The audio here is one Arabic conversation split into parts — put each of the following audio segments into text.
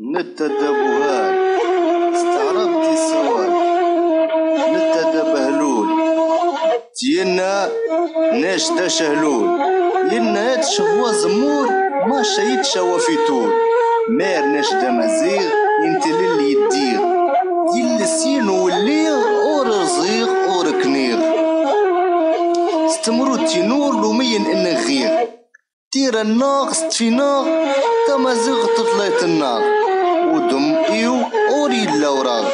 بوهان استعرضتي السواد نتا بهلول تينا ناش دا شهلول ينا يتشهوى زمور ما يتشوى في طول مير ناش دا مزيغ انت للي يدير يل السين والليغ أور رزيغ أور كنيغ. استمرو تينور لومين أن غير. تيرا الناقص في ناغ تما زغ طلعت الناغ. ودم إيو أوري اللوراغ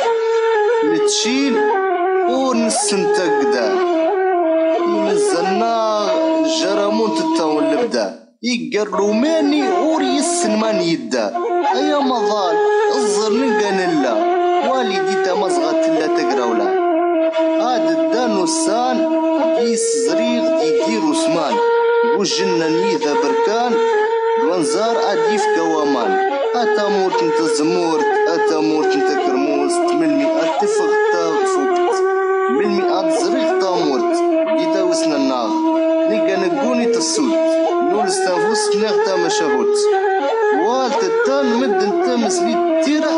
نتشيل ونستنتق دا. يمزلنا جرمون تتاون لبدا. يقر روماني أوري السن من يدا. أيا مظال الزر نلقى نلا والدي تمزغت لا تقرا ولا هاد الدانوسان كيس زريغ يدير وسمان وجنا نيذا بركان الونزار اديف كوامان اتا مورت أنت زمورت اتا مورت أنت كرموس من مئة تفغ فوقت من مئة زريغ تامورت جيتا وسنا النار نيكا نقوني تسود. نول ستافوس نغتا مشاهوت والت التان مد أنت مسلي تيرا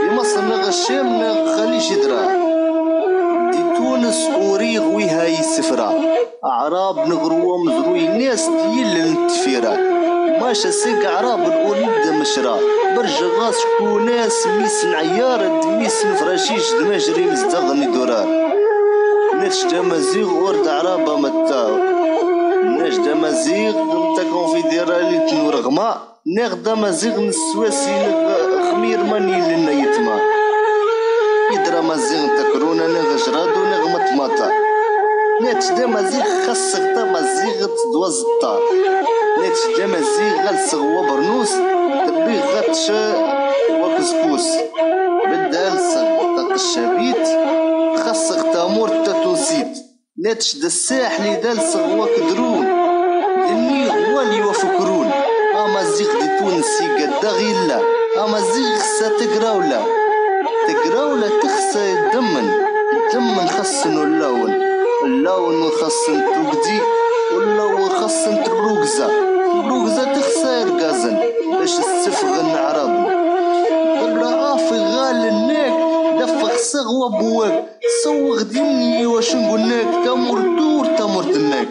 في مصر نغ الشام نغ خليش درا دي تونس أوريغ ويها السفرة أعراب نغروا مزروي ناس ديال التفيرات ماشا سيق عراب نبدا مشرا. برجع غاس شكو ناس ميسن عيار ميسن فراشيش دماجري مزدغني دورار. ناس مزيغ ورد عرابة متاو ناس مزيغ نتا كونفيديرالي تنورغما نغدا مزيغ نسواسي خمير ماني لنا يتما. يدرا مزيغ تكرونا نغجرادو نغمت ماتا نات دا مزيغ خاصك دا مزيغ تدوز الطار نات دا مزيغ غالسغ وبرنوس تبي غاتش وكسكوس بدا تاق الشبيت خاصك تامور تاتونسيت ناتش دا الساحلي دا لسغ وكدرون لني هو وفكرون أما زيغ دي تونسي قد غيلا. أما زيغ خصها تقراولا. تقراولا تخصها يدمن. يدمن خصن اللون. اللون خصن توقدي واللون خصن تروقزة تروقزة تخصها يرقازن باش تستفغن عرب تقرا في غال الناك دفخ صغوة بواك. سوغ ديني واش نقولناك تمر دور تمر تناك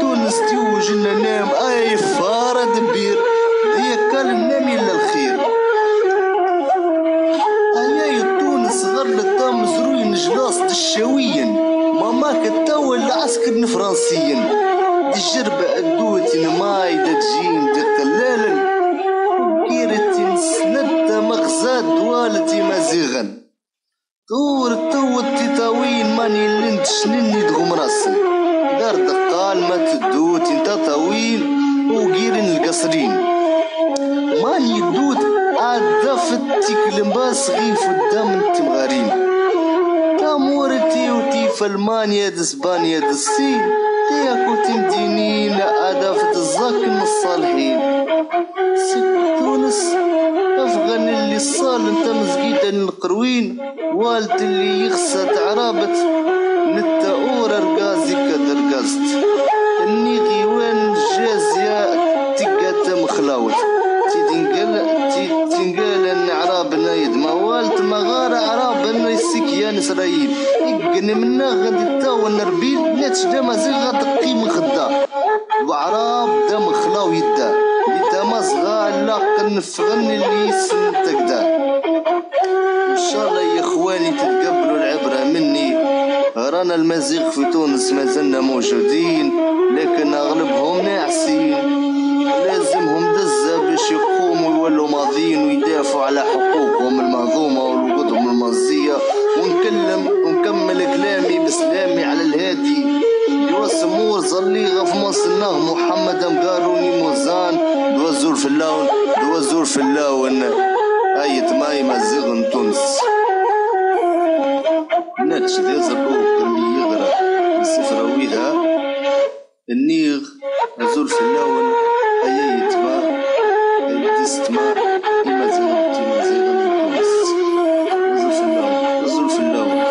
تونس تيوجنا نام أي فارة دبير هي كان الفرنسيين دي الجربة ادوتي ماي دا تجين دي قلالن كيرتي نسند مغزات دوالتي مزيغن دور تو التطاوين ماني لنت شنني دغم راسن. دار دقال ما تدوت انت طويل وقيرن القصرين. ماني دود عاد فتك لمباس غيف قدام التمغارين تامورتي وتي في المانيا دسبانيا دسين. تياكو تمدينين عدافة الزاكن الصالحين. ست تونس افغان اللي صال انت مزقيدا القروين والد اللي يخسد عرابت نتا أورا رقازي كدرقازت منا غادي تاو نربيل ناتش دام زي غادقي من خدا. وعراب دام خلاو يدا يدا صغار لا نفغن اللي سنتك دا إن شاء الله يا إخواني تتقبلوا العبرة مني. رانا المزيغ في تونس ما زلنا موجودين لكن أغلبهم ناعسين. أيتما يمزغن تونس. ناتش دي زبوك اللي يغرى السفرة ويها النيغ أزول في اللون أيتما يدستما يمزغن تونس. أزول في اللون أزول في اللون.